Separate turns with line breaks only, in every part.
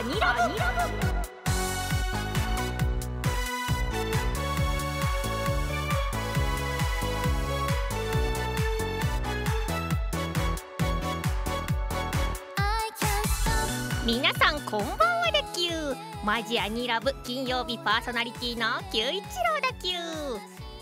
九一郎のマジアニラブ。皆さんこんばんはだきゅーマジアニラブ金曜日パーソナリティの九一郎だきゅー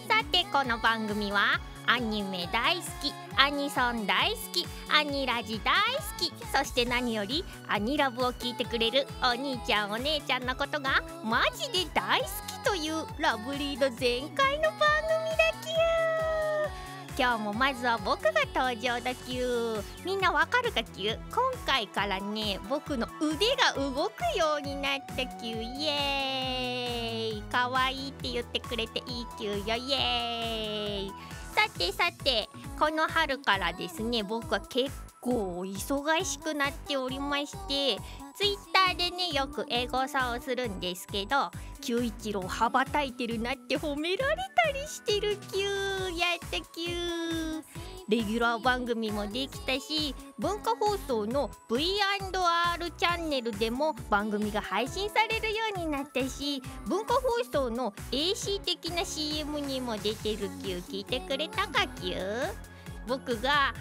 さてこの番組はアニメ大好きアニソン大好きアニラジ大好き。そして何よりアニラブを聞いてくれるお兄ちゃんお姉ちゃんのことがマジで大好きというラブリード全開の番組だきゅー今日もまずは僕が登場だきゅーみんなわかるかきゅ今回からね僕の腕が動くようになったきゅイエーイ。かわいいって言ってくれていいきゅよ。イエーイ。さてさてこの春からですね僕は結構忙しくなっておりましてツイッターでねよく英語さをするんですけどキューイチロー羽ばたいてるなって褒められたりしてるキューやったキュー。レギュラー番組もできたし文化放送の V&R チャンネルでも番組が配信されるようになったし文化放送の AC 的な CM にも出てるキュー聞いてくれたかキュー僕が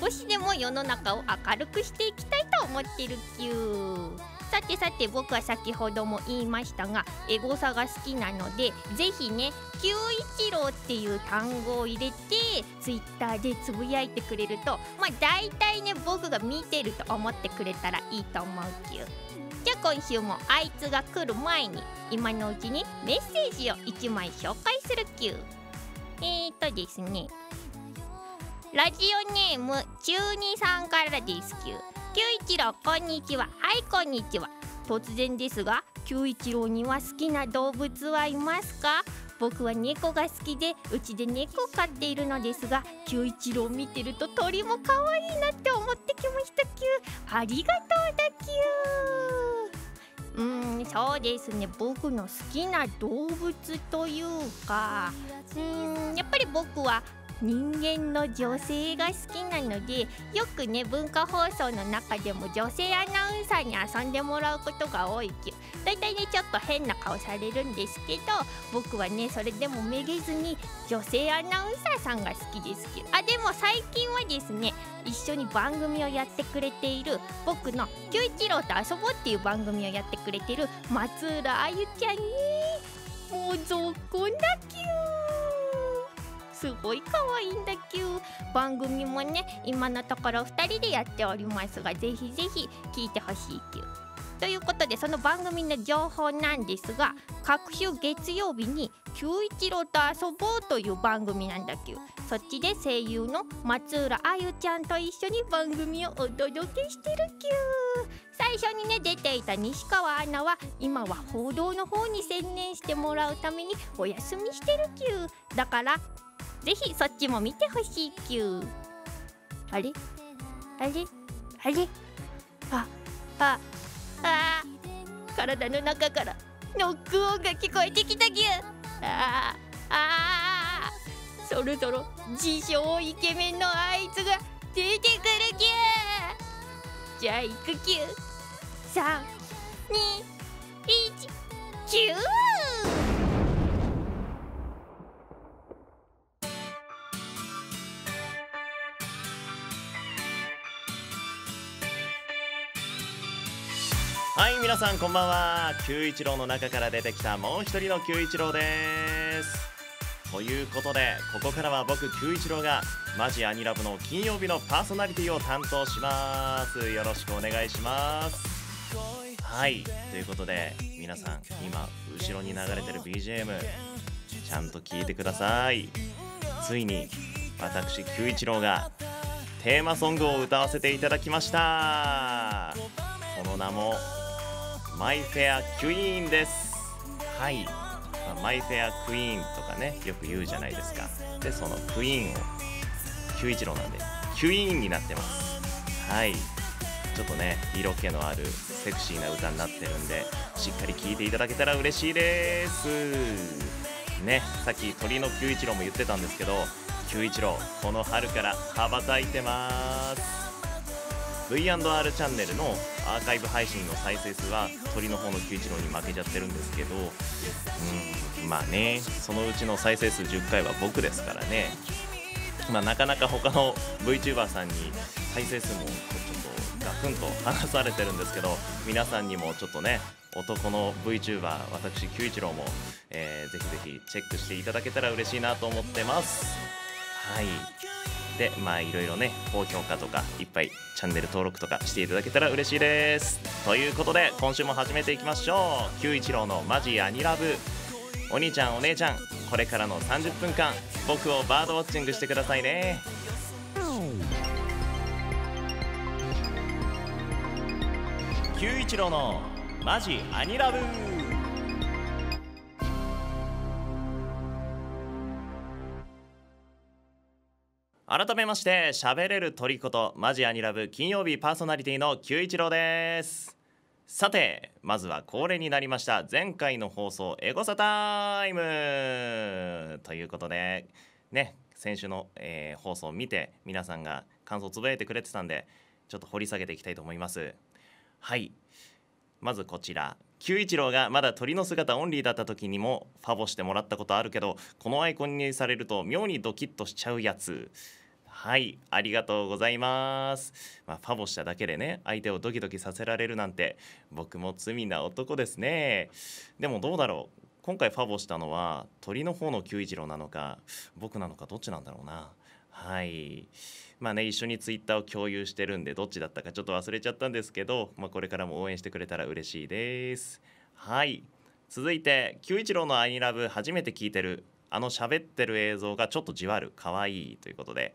少しでも世の中を明るくしていきたいと思ってるキューさてさて僕は先ほども言いましたがエゴサが好きなのでぜひね「九一郎」っていう単語を入れてツイッターでつぶやいてくれるとまあ大体ね僕が見てると思ってくれたらいいと思うキューじゃあ今週もあいつが来る前に今のうちにメッセージを1枚紹介するキューえーとですね。ラジオネーム中二さんからですキューキューイチローこんにちは。はいこんにちは。突然ですがキューイチローには好きな動物はいますか？僕は猫が好きでうちで猫飼っているのですがキューイチロー見てると鳥も可愛いなって思ってきました。キューありがとうだキューうんそうですね。僕の好きな動物というかうんやっぱり僕は人間の女性が好きなのでよくね文化放送の中でも女性アナウンサーに遊んでもらうことが多いきゅだいたいねちょっと変な顔されるんですけど僕はねそれでもめげずに女性アナウンサーさんが好きですきゅあでも最近はですね一緒に番組をやってくれている僕の「九一郎と遊ぼう」っていう番組をやってくれてる松浦あゆちゃんにもうぞっこんだきゅすごい可愛いんだきゅ番組もね今のところ2人でやっておりますがぜひぜひ聞いてほしいきゅということでその番組の情報なんですが各週月曜日に「九一郎と遊ぼう」という番組なんだきゅそっちで声優の松浦あゆちゃんと一緒に番組をお届けしてるきゅ最初にね出ていた西川アナは今は報道の方に専念してもらうためにお休みしてるきゅだからぜひそっちも見てほしいきゅーあれ？あれ？あれ？あああ体の中からノック音が聞こえてきたぎゅああそろそろ自称イケメンのあいつが出てくるぎゅじゃあ行くぎゅ321キュー
さんこんばんは。九一郎の中から出てきたもう一人の九一郎です。ということでここからは僕九一郎がマジアニラブの金曜日のパーソナリティを担当します。よろしくお願いします。はい。ということで皆さん今後ろに流れてる BGM ちゃんと聞いてください。ついに私九一郎がテーマソングを歌わせていただきました。その名もマイフェアクイーンです。はい、マイフェアクイーンとかねよく言うじゃないですか。でそのクイーンを916なんでキュイーンになってます。はい。ちょっとね色気のあるセクシーな歌になってるんでしっかり聴いていただけたら嬉しいです。ねさっき鳥の九一郎も言ってたんですけど九一郎この春から羽ばたいてます。V&R チャンネルのアーカイブ配信の再生数は鳥の方の九一郎に負けちゃってるんですけどうんまあねそのうちの再生数10回は僕ですからね。まあ、なかなか他の VTuber さんに再生数もちょっとガクンと離されてるんですけど皆さんにもちょっとね男の VTuber 私九一郎も、えー、ぜひぜひチェックしていただけたら嬉しいなと思ってます。はい。でまあいろいろね高評価とかいっぱいチャンネル登録とかしていただけたら嬉しいです。ということで今週も始めていきましょう。九一郎のマジアニラブ。お兄ちゃんお姉ちゃんこれからの30分間僕をバードウォッチングしてくださいね。九一郎のマジアニラブ。改めまして喋れる鳥ことマジアニラブ金曜日パーソナリティの九一郎です。さてまずは恒例になりました前回の放送エゴサタイム。ということでね先週の、えー、放送を見て皆さんが感想をつぶやいてくれてたんでちょっと掘り下げていきたいと思います。はい。まずこちら。九一郎がまだ鳥の姿オンリーだった時にもファボしてもらったことあるけどこのアイコンにされると妙にドキッとしちゃうやつ。はいありがとうございます。まあ、ファボしただけでね相手をドキドキさせられるなんて僕も罪な男ですね。でもどうだろう。今回ファボしたのは鳥の方の九一郎なのか僕なのかどっちなんだろうな。はい。まあね一緒にツイッターを共有してるんでどっちだったかちょっと忘れちゃったんですけど、まあ、これからも応援してくれたら嬉しいです。はい。続いて九一郎のアニラブ初めて聞いてるあの喋ってる映像がちょっとじわる可愛いということで。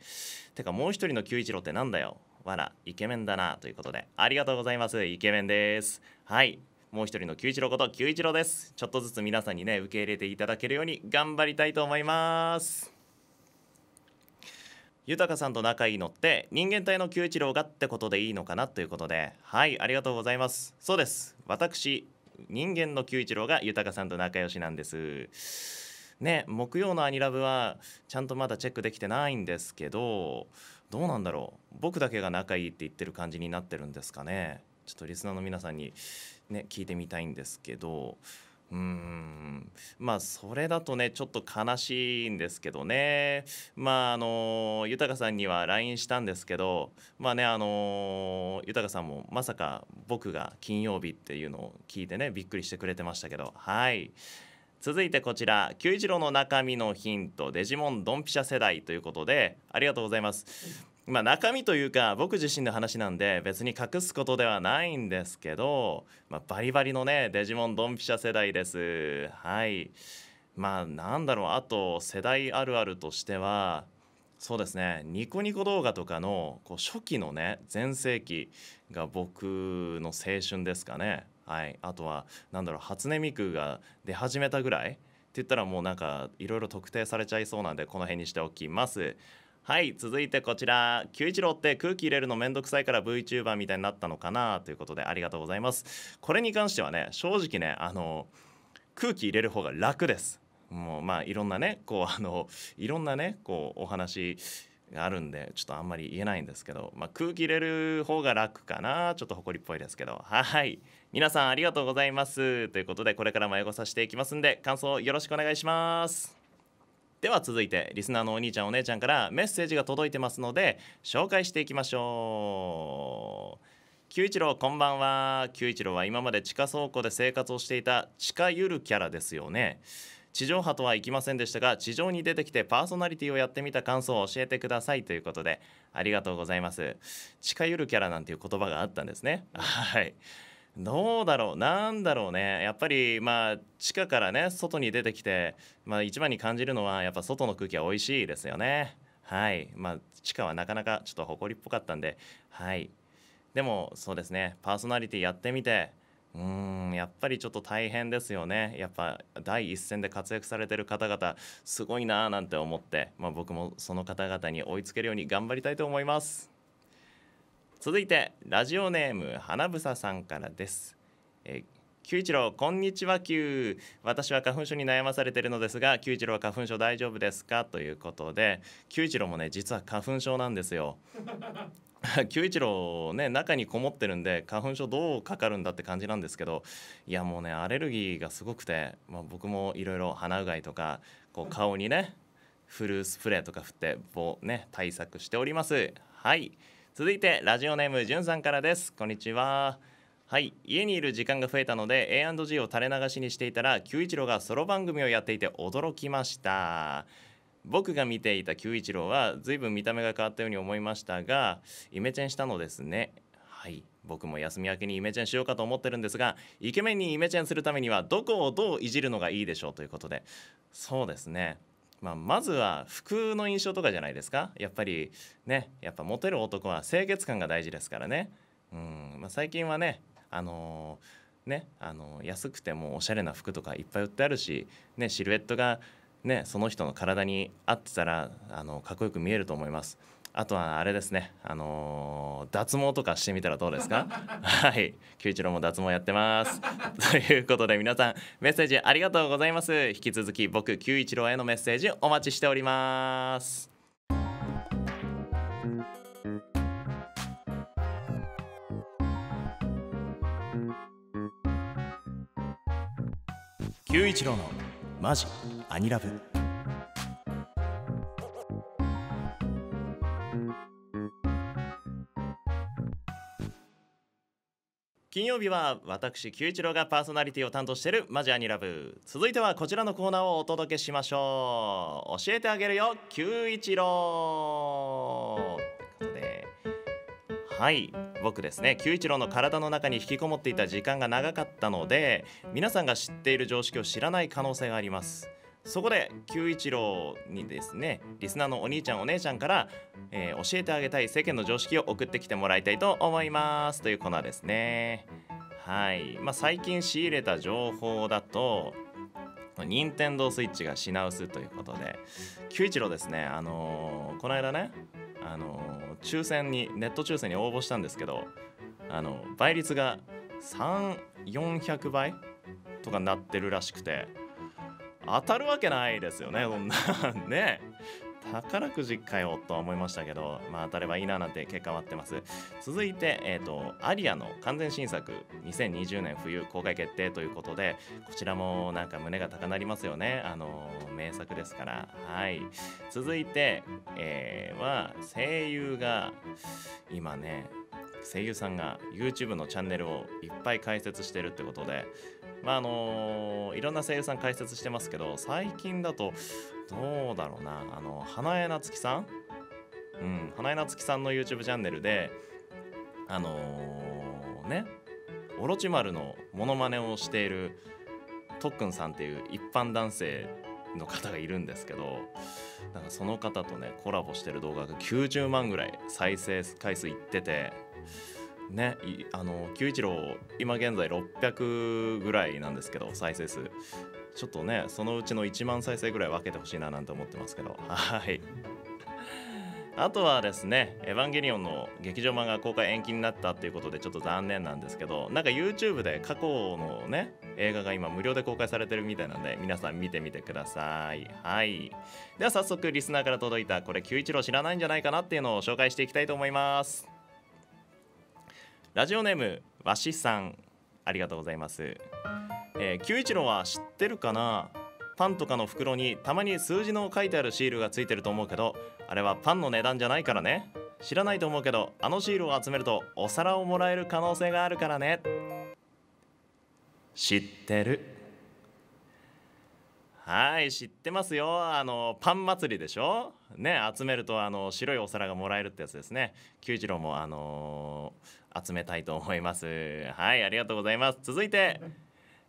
てかもう一人の九一郎ってなんだよ。わらイケメンだなということで。ありがとうございますイケメンです。はい。もう一人の九一郎こと九一郎です。ちょっとずつ皆さんにね受け入れていただけるように頑張りたいと思います。豊さんと仲いいのって人間体の九一郎がってことでいいのかなということで。はいありがとうございます。そうです。私人間の九一郎が豊さんと仲良しなんです。ね木曜のアニラブはちゃんとまだチェックできてないんですけどどうなんだろう。僕だけが仲いいって言ってる感じになってるんですかね。ちょっとリスナーの皆さんにね聞いてみたいんですけどうんまあそれだとねちょっと悲しいんですけどね。まああの豊さんには LINE したんですけどまあねあの豊さんもまさか僕が金曜日っていうのを聞いてねびっくりしてくれてましたけど。はい。続いてこちら九一郎の中身のヒントデジモンドンピシャ世代ということでありがとうございます。まあ中身というか僕自身の話なんで別に隠すことではないんですけど、まあ、バリバリのねデジモンドンピシャ世代です。はい。まあなんだろうあと世代あるあるとしてはそうですねニコニコ動画とかのこう初期のね全盛期が僕の青春ですかね。はい、あとはなんだろう初音ミクが出始めたぐらいって言ったらもうなんかいろいろ特定されちゃいそうなんでこの辺にしておきます。はい続いてこちら。九一郎って空気入れるのめんどくさいから VTuber みたいになったのかなということでありがとうございます。これに関してはね正直ねあの空気入れる方が楽です。もうまあいろんなねこうあのいろんなねこうお話があるんでちょっとあんまり言えないんですけど、まあ、空気入れる方が楽かな。ちょっと誇りっぽいですけど。はい皆さんありがとうございます。ということでこれからもエゴさせていきますんで感想よろしくお願いします。では続いてリスナーのお兄ちゃんお姉ちゃんからメッセージが届いてますので紹介していきましょう。九一郎こんばんは。九一郎は今まで地下倉庫で生活をしていた地下ゆるキャラですよね。地上波とはいきませんでしたが地上に出てきてパーソナリティをやってみた感想を教えてくださいということでありがとうございます。地下ゆるキャラなんていう言葉があったんですね。はい。どうだろうなんだろうね。やっぱりまあ地下からね外に出てきて、まあ、一番に感じるのはやっぱ外の空気は美味しいですよね。はい。まあ地下はなかなかちょっと誇りっぽかったんで。はい。でもそうですね。パーソナリティやってみてうんやっぱりちょっと大変ですよね。やっぱ第一線で活躍されてる方々すごいなーなんて思って、まあ、僕もその方々に追いつけるように頑張りたいと思います。続いてラジオネーム花房さんからです、え九一郎こんにちは Q 私は花粉症に悩まされているのですが九一郎は花粉症大丈夫ですか？ということで九一郎もね実は花粉症なんですよ。九一郎ね中にこもってるんで花粉症どうかかるんだって感じなんですけどいやもうねアレルギーがすごくて、まあ、僕もいろいろ鼻うがいとかこう顔にねフルスプレーとか振って棒ね対策しております。はい。続いてラジオネームじゅんさんからです。こんにちは。はい。家にいる時間が増えたので A&G を垂れ流しにしていたら九一郎がソロ番組をやっていて驚きました。僕が見ていた九一郎は随分見た目が変わったように思いましたがイメチェンしたのですね。はい。僕も休み明けにイメチェンしようかと思ってるんですがイケメンにイメチェンするためにはどこをどういじるのがいいでしょうということで。そうですね。まあ、まずは服の印象とかじゃないですかやっぱりねやっぱモテる男は清潔感が大事ですからねうん、まあ、最近はねあのー、ねあのー、安くてもおしゃれな服とかいっぱい売ってあるし、ね、シルエットがね、その人の体に合ってたらあのかっこよく見えると思います。あとはあれですね、あのー、脱毛とかしてみたらどうですか？はい、九一郎も脱毛やってます。ということで皆さんメッセージありがとうございます。引き続き僕九一郎へのメッセージお待ちしております。九一郎のマジアニラブ金曜日は私九一郎がパーソナリティを担当しているマジアニラブ。続いてはこちらのコーナーをお届けしましょう。教えてあげるよ九一郎。ということで。はい。僕ですね九一郎の体の中に引きこもっていた時間が長かったので皆さんが知っている常識を知らない可能性があります。そこで九一郎にですねリスナーのお兄ちゃんお姉ちゃんから、えー、教えてあげたい世間の常識を送ってきてもらいたいと思います。というコーナーですね。はい。まあ最近仕入れた情報だと任天堂スイッチが品薄ということで九一郎ですねあのー、この間ねあの抽選にネット抽選に応募したんですけどあの倍率が3400倍とかなってるらしくて当たるわけないですよねそんな。ね。宝くじかよとは思いましたけど、まあ、当たればいいななんて結果待ってます。続いて、えーと、アリアの完全新作2020年冬公開決定ということでこちらもなんか胸が高鳴りますよね。あの名作ですから。はい。続いて、えー、は声優が今ね声優さんが YouTube のチャンネルをいっぱい開設してるってことでまああのいろんな声優さん解説してますけど最近だとどうだろうな。あの花江夏樹さん？うん花江夏樹さんの YouTube チャンネルであのー、ねオロチマルのモノマネをしているとっくんさんっていう一般男性の方がいるんですけどなんかその方とねコラボしてる動画が90万ぐらい再生回数いっててねあの九一郎今現在600ぐらいなんですけど再生数。ちょっとねそのうちの1万再生ぐらい分けてほしいななんて思ってますけど。はい。あとはですね「エヴァンゲリオン」の劇場版が公開延期になったっていうことでちょっと残念なんですけどなんか YouTube で過去のね映画が今無料で公開されてるみたいなんで皆さん見てみてください。はい。では早速リスナーから届いたこれ九一郎知らないんじゃないかなっていうのを紹介していきたいと思います。ラジオネームわしさんありがとうございます。えー、九一郎は知ってるかな？パンとかの袋にたまに数字の書いてあるシールがついてると思うけどあれはパンの値段じゃないからね。知らないと思うけどあのシールを集めるとお皿をもらえる可能性があるからね。知ってる。はい知ってますよ。あのパン祭りでしょ？ね集めるとあの白いお皿がもらえるってやつですね。九一郎もあのー、集めたいと思います。はいありがとうございます。続いて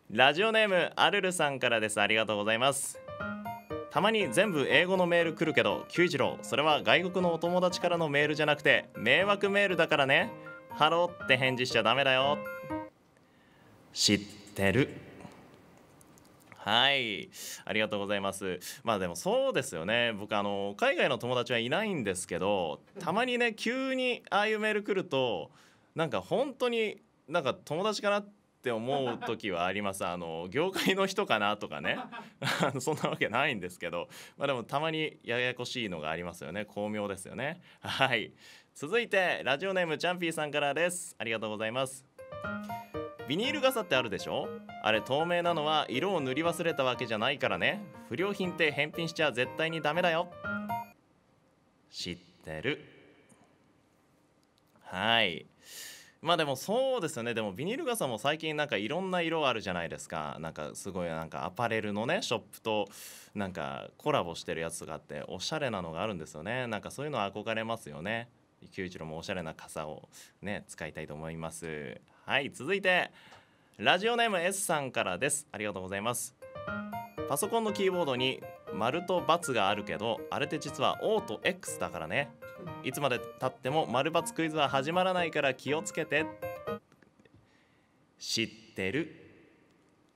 ラジオネームアルルさんからです。ありがとうございます。たまに全部英語のメール来るけどキューイチローそれは外国のお友達からのメールじゃなくて迷惑メールだからね。ハローって返事しちゃダメだよ。知ってる。はいありがとうございます。まあでもそうですよね。僕あの海外の友達はいないんですけどたまにね急にああいうメール来るとなんか本当になんか友達かなって思う時はあります。あの業界の人かなとかね。そんなわけないんですけど、まあ、でもたまにややこしいのがありますよね。巧妙ですよね。はい。続いてラジオネームチャンピーさんからです。ありがとうございます。ビニール傘ってあるでしょ？あれ透明なのは色を塗り忘れたわけじゃないからね。不良品って返品しちゃ絶対にダメだよ。知ってる。はい。まあでもそうですよね。でもビニール傘も最近なんかいろんな色あるじゃないですか。なんかすごいなんかアパレルのねショップとなんかコラボしてるやつがあっておしゃれなのがあるんですよね。なんかそういうの憧れますよね。九一郎もおしゃれな傘をね使いたいと思います。はい続いてラジオネーム S さんからです。ありがとうございます。パソコンのキーボードに丸と×があるけどあれって実は O と X だからね。いつまでたっても丸×クイズは始まらないから気をつけて。知ってる？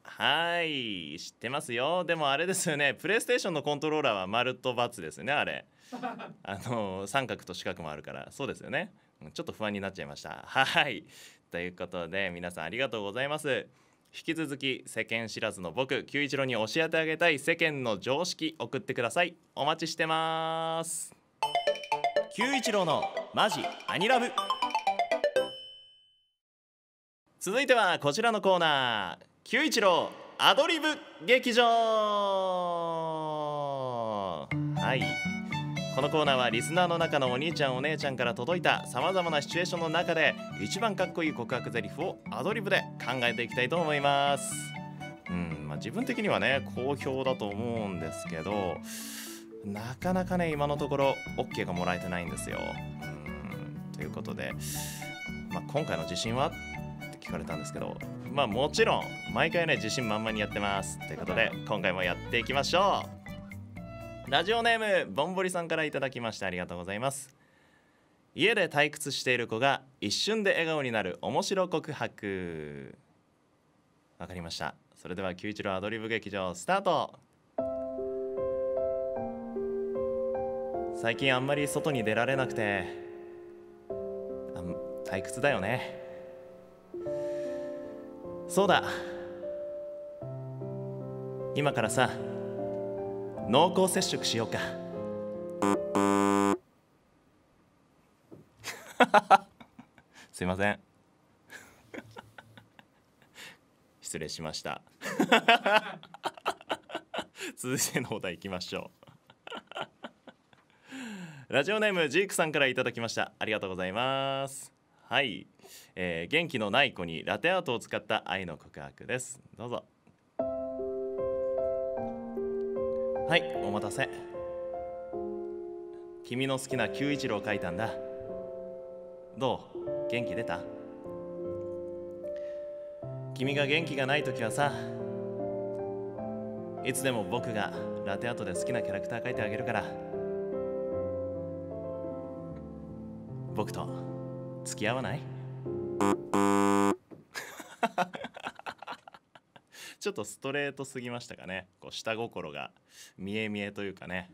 はい。知ってますよ。でもあれですよね。プレイステーションのコントローラーは丸と×ですよねあれ。あの三角と四角もあるから。そうですよね。ちょっと不安になっちゃいました。はい。ということで皆さんありがとうございます引き続き世間知らずの僕九一郎に教えてあげたい世間の常識送ってください。お待ちしてます。九一郎のマジアニラブ。続いてはこちらのコーナー。九一郎アドリブ劇場。はい。このコーナーはリスナーの中のお兄ちゃんお姉ちゃんから届いたさまざまなシチュエーションの中で一番かっこいい告白ゼリフをアドリブで考えていきたいと思います。うんまあ自分的にはね好評だと思うんですけどなかなかね今のところ OK がもらえてないんですよ。うんということで、まあ、今回の自信はって聞かれたんですけどまあもちろん毎回ね自信満々にやってます。ということで今回もやっていきましょう。ラジオネームぼんぼりさんからいただきましてありがとうございます。家で退屈している子が一瞬で笑顔になる面白告白。わかりました。それでは九一郎アドリブ劇場スタート。最近あんまり外に出られなくて退屈だよね。そうだ。今からさ濃厚接触しようか。すいません。失礼しました。続いてのお題いきましょう。ラジオネームジークさんからいただきました。ありがとうございます。はい、えー、元気のない子にラテアートを使った愛の告白です。どうぞ。はいお待たせ。君の好きな九一郎書いたんだ。どう？元気出た？君が元気がない時はさいつでも僕がラテアートで好きなキャラクター書いてあげるから。僕と付き合わない？ちょっとストレートすぎましたかね。こう下心が見え見えというかね。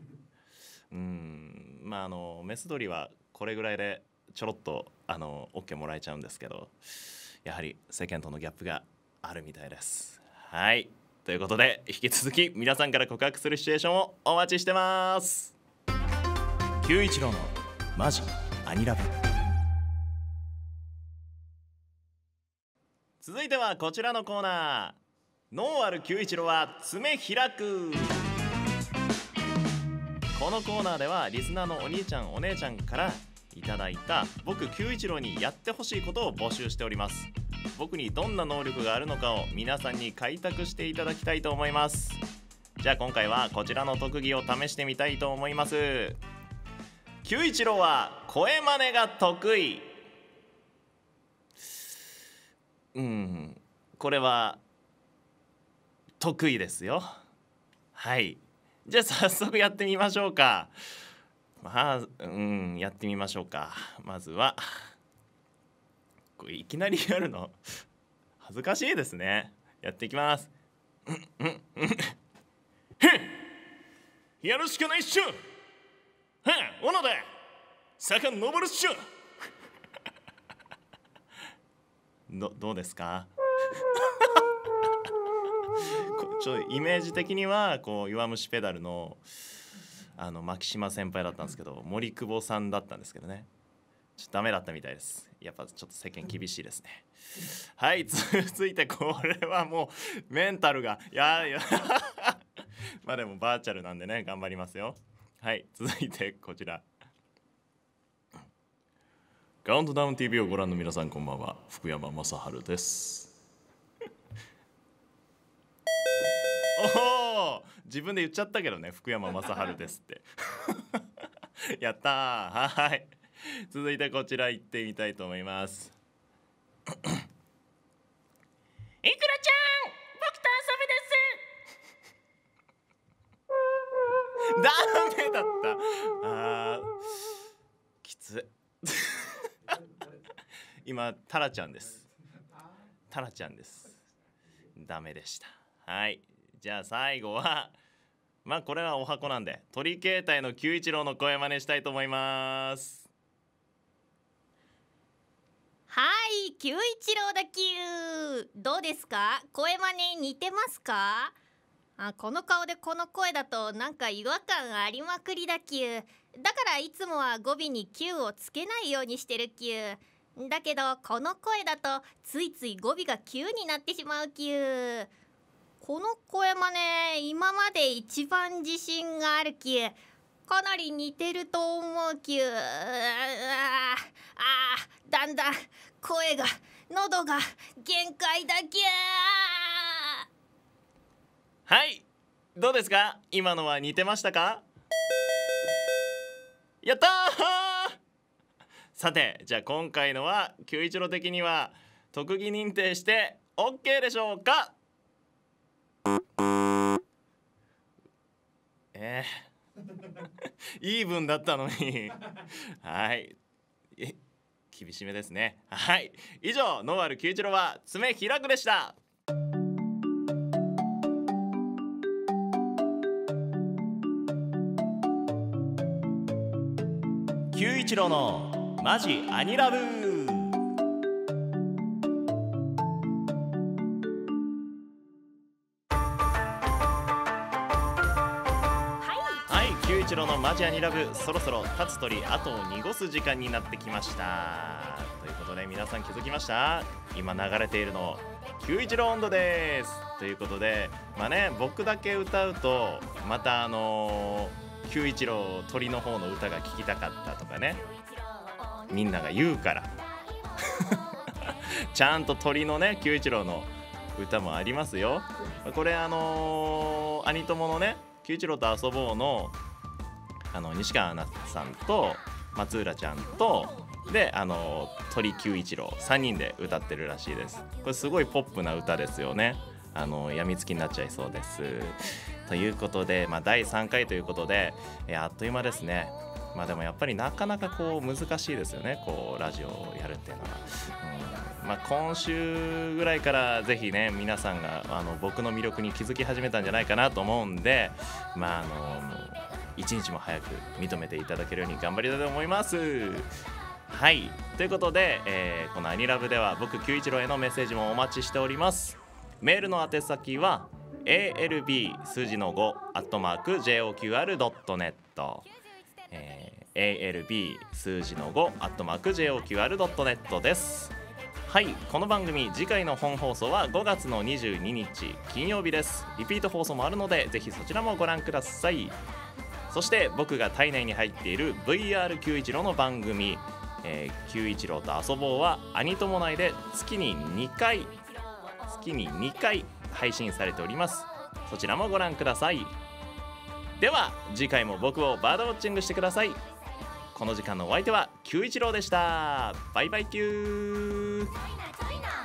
うん。まああのメス鳥はこれぐらいでちょろっとあの OK もらえちゃうんですけどやはり世間とのギャップがあるみたいです。はい。ということで引き続き皆さんから告白するシチュエーションをお待ちしてます。九一郎のマジアニラブ。続いてはこちらのコーナーノーアル九一郎は爪開くこのコーナーではリスナーのお兄ちゃんお姉ちゃんからいただいた僕九一郎にやってほしいことを募集しております。僕にどんな能力があるのかを皆さんに開拓していただきたいと思います。じゃあ今回はこちらの特技を試してみたいと思います。九一郎は声真似が得意。うん。これは得意ですよ。はい。じゃあ早速やってみましょうか。まあうんやってみましょうか。まずは。これいきなりやるの？恥ずかしいですね。やっていきます。うんうんうん。やるしかないっしょ。はあ小野田坂登るっしょ。どどうですか？ちょイメージ的にはこう弱虫ペダルのあの牧島先輩だったんですけど森久保さんだったんですけどね。ちょっとダメだったみたいです。やっぱちょっと世間厳しいですね。はい 続いてこれはもうメンタルがいやいや まあでもバーチャルなんでね頑張りますよ。はい続いてこちら。カウントダウン TV をご覧の皆さんこんばんは。福山雅治です。おお自分で言っちゃったけどね福山雅治ですって。やったー。はい。続いてこちら行ってみたいと思います。
いくらちゃん僕と遊
ダメだった。あーきつ。今タラちゃんです。タラちゃんです。ダメでした。はいじゃあ最後はまあこれはお箱なんで鳥携帯の九一郎の声真似したいと思います。
はい九一郎だきゅどうですか？声真似似てますか？あこの顔でこの声だとなんか違和感ありまくりだきゅだからいつもは語尾に「Q」をつけないようにしてるきゅだけどこの声だとついつい語尾が Q になってしまうきゅこの声真似今まで一番自信があるきゅかなり似てると思うきゅああだんだん声が喉が限界だきゅ
はい。どうですか？今のは似てましたか？やったー！さてじゃあ今回のは九一郎的には特技認定して OK でしょうか？えー、イーブンだったのに。はい。え厳しめですね。はい。以上ノーアル九一郎は爪開くでした。九一郎のマジアニラブ一郎のマジアニラブそろそろ立つ鳥後を濁す時間になってきました。ということで皆さん気づきました？今流れているの九一郎温度です。ということでまあね僕だけ歌うとまたあのー、九一郎鳥の方の歌が聴きたかったとかね。みんなが言うから。ちゃんと鳥のね九一郎の歌もありますよ。これあのー、兄友のね九一郎と遊ぼうのあの西川アナさんと松浦ちゃんとであの鳥九一郎3人で歌ってるらしいです。これすごいポップな歌ですよね。あの病みつきになっちゃいそうです。ということで、まあ、第3回ということで、えあっという間ですね。まあでもやっぱりなかなかこう難しいですよね。こうラジオをやるっていうのは、うん。まあ、今週ぐらいからぜひね皆さんがあの僕の魅力に気づき始めたんじゃないかなと思うんでまああの一日も早く認めていただけるように頑張りたいと思います。はい。ということで、えーこの「アニラブ」では僕九一郎へのメッセージもお待ちしております。メールの宛先は ALB 数字の5アットマーク JOQR.net えー ALB 数字の5アットマーク JOQR.net です。はい。この番組次回の本放送は5月の22日金曜日です。リピート放送もあるのでぜひそちらもご覧ください。そして僕が体内に入っている VR910 の番組「えー、910と遊ぼう」はアニ友内で月に2回月に2回配信されております。そちらもご覧ください。では次回も僕をバードウォッチングしてください。この時間のお相手は九一郎でした。バイバイキュー。